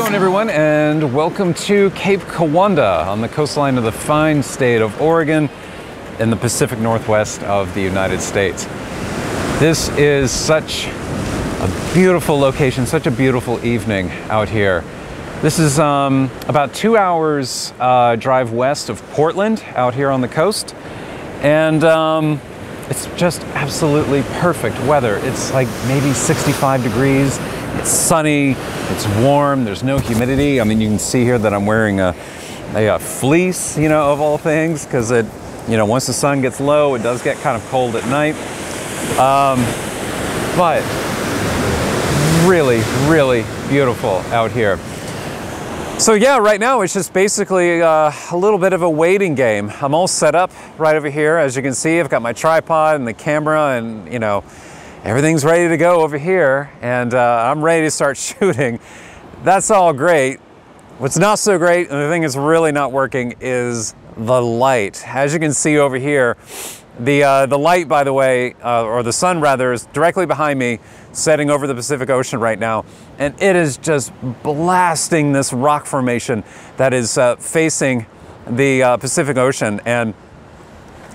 going, everyone? And welcome to Cape Kiwanda on the coastline of the fine state of Oregon in the Pacific Northwest of the United States. This is such a beautiful location, such a beautiful evening out here. This is um, about two hours uh, drive west of Portland out here on the coast. And um, it's just absolutely perfect weather. It's like maybe 65 degrees. It's sunny, it's warm, there's no humidity. I mean, you can see here that I'm wearing a, a, fleece, you know, of all things, because it, you know, once the sun gets low, it does get kind of cold at night. Um, but really, really beautiful out here. So yeah, right now it's just basically uh, a little bit of a waiting game. I'm all set up right over here. As you can see, I've got my tripod and the camera and, you know, everything's ready to go over here and uh, I'm ready to start shooting. That's all great. What's not so great, and the thing that's really not working, is the light. As you can see over here, the, uh, the light, by the way, uh, or the sun rather, is directly behind me, setting over the Pacific Ocean right now. And it is just blasting this rock formation that is uh, facing the uh, Pacific Ocean. And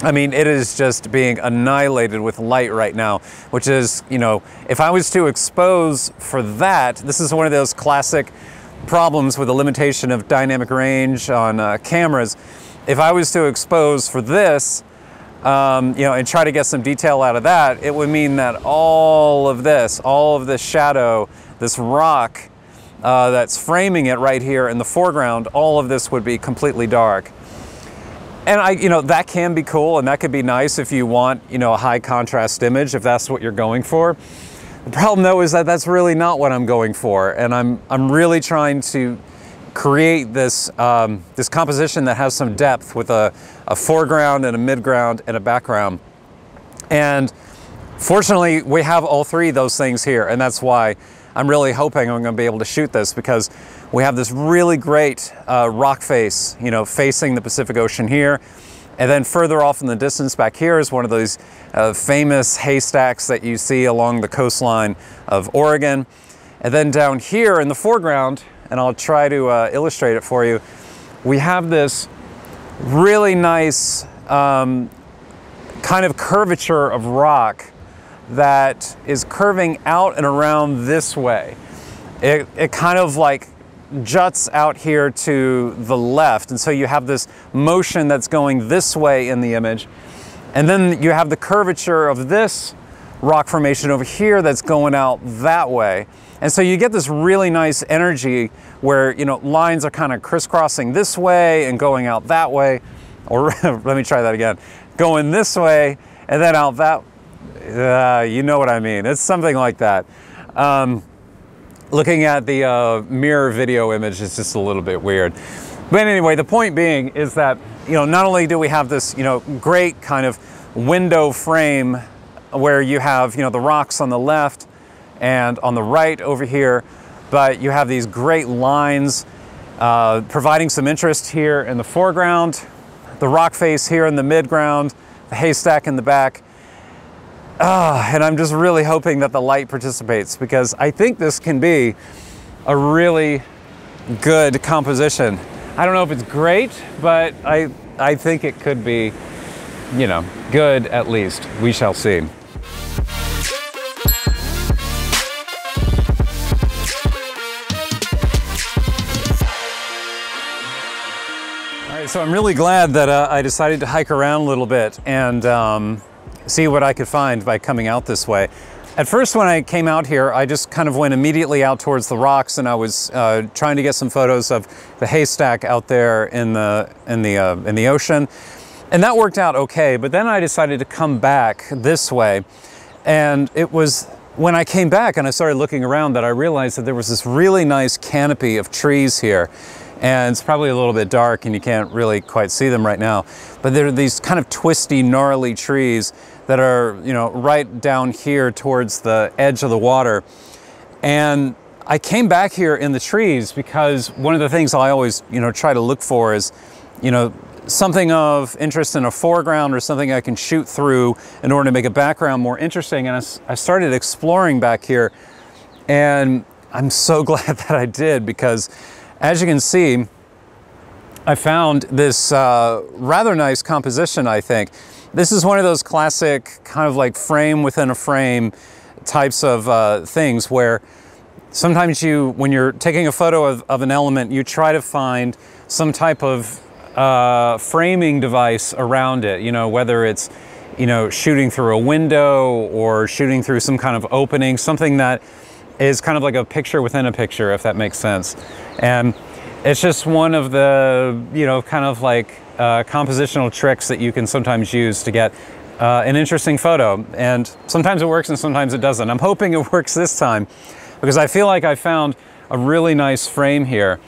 I mean, it is just being annihilated with light right now, which is, you know, if I was to expose for that, this is one of those classic problems with the limitation of dynamic range on uh, cameras. If I was to expose for this, um, you know, and try to get some detail out of that, it would mean that all of this, all of this shadow, this rock uh, that's framing it right here in the foreground, all of this would be completely dark. And I, you know, that can be cool and that could be nice if you want, you know, a high contrast image, if that's what you're going for. The problem though is that that's really not what I'm going for. And I'm, I'm really trying to create this, um, this composition that has some depth with a, a foreground and a midground and a background. And fortunately, we have all three of those things here. And that's why I'm really hoping I'm gonna be able to shoot this because we have this really great uh, rock face, you know, facing the Pacific Ocean here. And then further off in the distance back here is one of those uh, famous haystacks that you see along the coastline of Oregon. And then down here in the foreground, and I'll try to uh, illustrate it for you, we have this really nice um, kind of curvature of rock that is curving out and around this way. It, it kind of like juts out here to the left. And so you have this motion that's going this way in the image. And then you have the curvature of this rock formation over here that's going out that way. And so you get this really nice energy where, you know, lines are kind of crisscrossing this way and going out that way. Or let me try that again. Going this way and then out that uh, you know what I mean. It's something like that. Um, looking at the uh, mirror video image is just a little bit weird. But anyway, the point being is that, you know, not only do we have this, you know, great kind of window frame where you have, you know, the rocks on the left and on the right over here, but you have these great lines uh, providing some interest here in the foreground, the rock face here in the midground, the haystack in the back, Ah, and I'm just really hoping that the light participates because I think this can be a really good composition. I don't know if it's great, but I, I think it could be, you know, good at least. We shall see. All right, so I'm really glad that uh, I decided to hike around a little bit and um, see what I could find by coming out this way. At first, when I came out here, I just kind of went immediately out towards the rocks, and I was uh, trying to get some photos of the haystack out there in the in the uh, in the ocean, and that worked out okay. But then I decided to come back this way, and it was when I came back and I started looking around that I realized that there was this really nice canopy of trees here. And it's probably a little bit dark and you can't really quite see them right now. But there are these kind of twisty, gnarly trees that are, you know, right down here towards the edge of the water. And I came back here in the trees because one of the things I always, you know, try to look for is, you know, something of interest in a foreground or something I can shoot through in order to make a background more interesting. And I, I started exploring back here and I'm so glad that I did because as you can see, I found this uh, rather nice composition, I think. This is one of those classic kind of like frame within a frame types of uh, things where sometimes you, when you're taking a photo of, of, an element, you try to find some type of uh, framing device around it, you know, whether it's, you know, shooting through a window or shooting through some kind of opening, something that is kind of like a picture within a picture, if that makes sense. And it's just one of the, you know, kind of like uh, compositional tricks that you can sometimes use to get uh, an interesting photo. And sometimes it works and sometimes it doesn't. I'm hoping it works this time because I feel like I found a really nice frame here.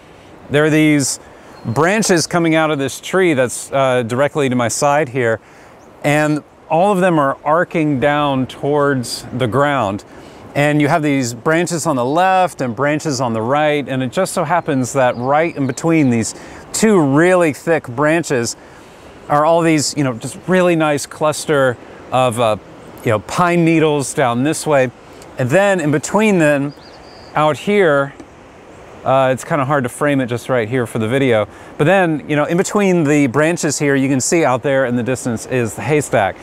There are these branches coming out of this tree that's uh, directly to my side here, and all of them are arcing down towards the ground. And you have these branches on the left and branches on the right, and it just so happens that right in between these two really thick branches are all these, you know, just really nice cluster of, uh, you know, pine needles down this way. And then in between them, out here, uh, it's kind of hard to frame it just right here for the video. But then, you know, in between the branches here, you can see out there in the distance is the haystack.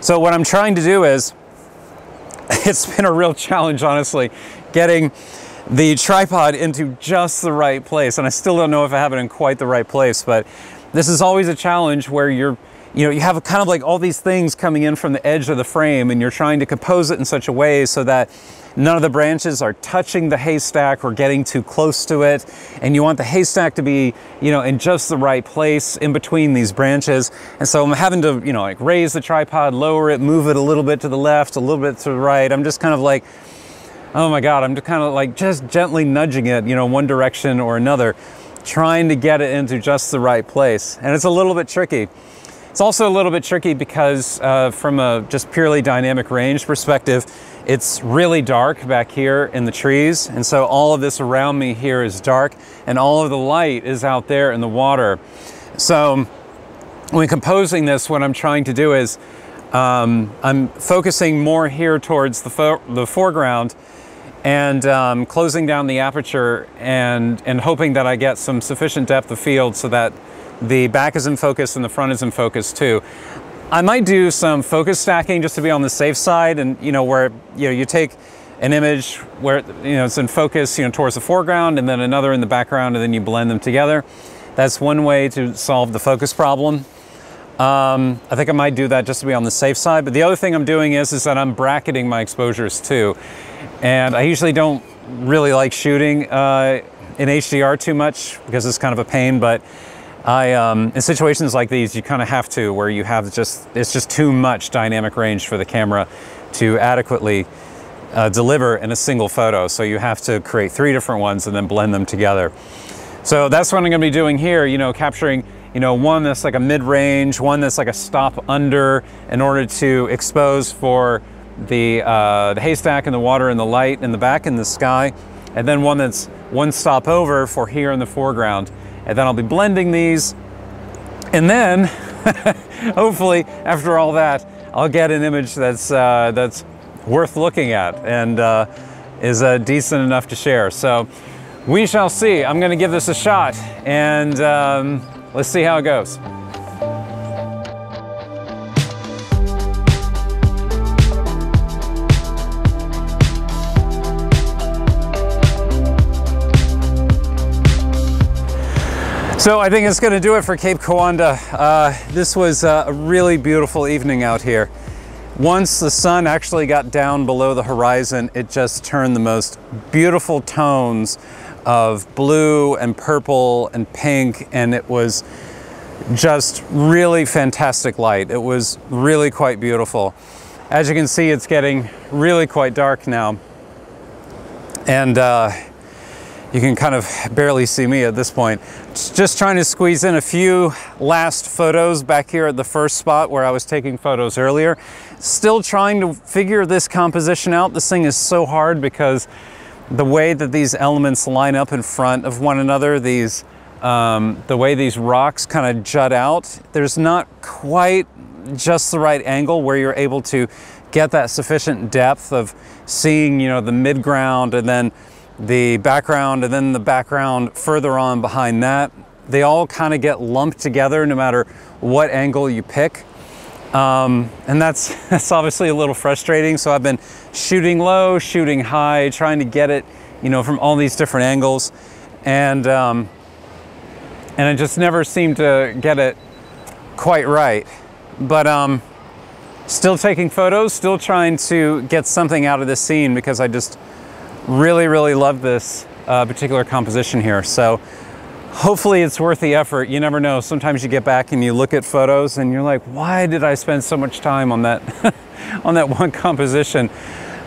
So what I'm trying to do is, it's been a real challenge, honestly, getting the tripod into just the right place. And I still don't know if I have it in quite the right place, but this is always a challenge where you're, you know, you have kind of like all these things coming in from the edge of the frame and you're trying to compose it in such a way so that none of the branches are touching the haystack or getting too close to it. And you want the haystack to be, you know, in just the right place in between these branches. And so I'm having to, you know, like raise the tripod, lower it, move it a little bit to the left, a little bit to the right. I'm just kind of like, oh my God, I'm just kind of like just gently nudging it, you know, one direction or another, trying to get it into just the right place. And it's a little bit tricky. It's also a little bit tricky because uh, from a just purely dynamic range perspective, it's really dark back here in the trees. And so all of this around me here is dark and all of the light is out there in the water. So when composing this, what I'm trying to do is um, I'm focusing more here towards the, fo the foreground and um, closing down the aperture and, and hoping that I get some sufficient depth of field so that the back is in focus and the front is in focus too. I might do some focus stacking just to be on the safe side and you know where you know you take an image where you know it's in focus you know towards the foreground and then another in the background and then you blend them together. That's one way to solve the focus problem. Um, I think I might do that just to be on the safe side. But the other thing I'm doing is, is that I'm bracketing my exposures too. And I usually don't really like shooting uh, in HDR too much because it's kind of a pain, but I, um, in situations like these, you kind of have to, where you have just, it's just too much dynamic range for the camera to adequately uh, deliver in a single photo. So you have to create three different ones and then blend them together. So that's what I'm gonna be doing here, you know, capturing you know, one that's like a mid-range, one that's like a stop under in order to expose for the, uh, the haystack and the water and the light in the back in the sky, and then one that's one stop over for here in the foreground. And then I'll be blending these. And then, hopefully, after all that, I'll get an image that's, uh, that's worth looking at and uh, is uh, decent enough to share. So we shall see. I'm going to give this a shot and um, let's see how it goes. So I think it's going to do it for Cape Kiwanda. Uh, this was a really beautiful evening out here. Once the sun actually got down below the horizon, it just turned the most beautiful tones of blue and purple and pink, and it was just really fantastic light. It was really quite beautiful. As you can see, it's getting really quite dark now. And uh, you can kind of barely see me at this point. Just trying to squeeze in a few last photos back here at the first spot where I was taking photos earlier. Still trying to figure this composition out. This thing is so hard because the way that these elements line up in front of one another, these um, the way these rocks kind of jut out, there's not quite just the right angle where you're able to get that sufficient depth of seeing, you know, the midground and then the background and then the background further on behind that. They all kind of get lumped together no matter what angle you pick. Um, and that's, that's obviously a little frustrating. So I've been shooting low, shooting high, trying to get it, you know, from all these different angles. And, um, and I just never seem to get it quite right. But um, still taking photos, still trying to get something out of this scene because I just, really, really love this uh, particular composition here. So hopefully it's worth the effort. You never know. Sometimes you get back and you look at photos and you're like, why did I spend so much time on that, on that one composition?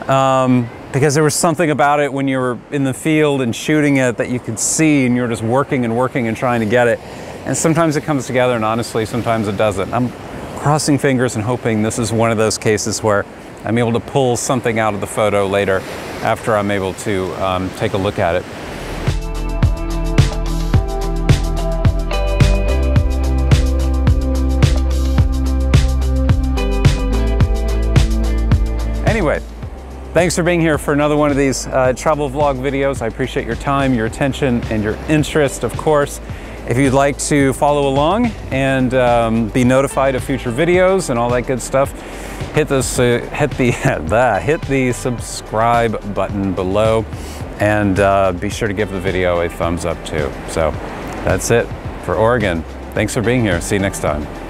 Um, because there was something about it when you were in the field and shooting it that you could see and you're just working and working and trying to get it. And sometimes it comes together and honestly, sometimes it doesn't. I'm crossing fingers and hoping this is one of those cases where I'm able to pull something out of the photo later after I'm able to um, take a look at it. Thanks for being here for another one of these uh, travel vlog videos. I appreciate your time, your attention, and your interest, of course. If you'd like to follow along and um, be notified of future videos and all that good stuff, hit uh, hit the, the, hit the subscribe button below, and uh, be sure to give the video a thumbs up too. So that's it for Oregon. Thanks for being here. See you next time.